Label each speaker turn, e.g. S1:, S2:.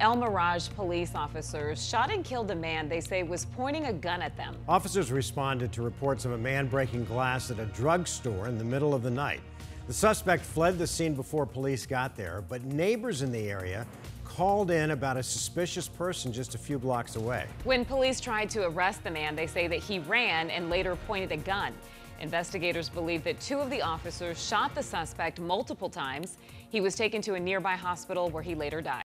S1: El Mirage police officers shot and killed a man they say was pointing a gun at them.
S2: Officers responded to reports of a man breaking glass at a drugstore in the middle of the night. The suspect fled the scene before police got there, but neighbors in the area called in about a suspicious person just a few blocks away.
S1: When police tried to arrest the man, they say that he ran and later pointed a gun. Investigators believe that two of the officers shot the suspect multiple times. He was taken to a nearby hospital where he later died.